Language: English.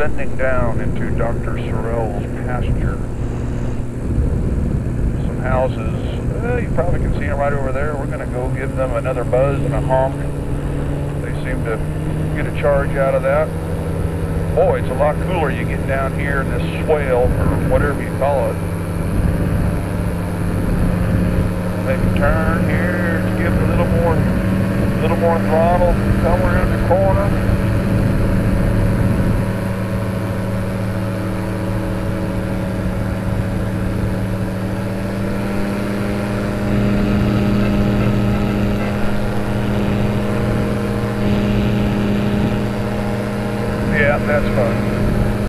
descending down into Dr. Sorrell's pasture. Some houses, you probably can see them right over there. We're going to go give them another buzz and a honk. They seem to get a charge out of that. Boy, it's a lot cooler you get down here in this swale, or whatever you call it. Maybe turn here, give it a little more, little more throttle, corner. Yeah, that's fine.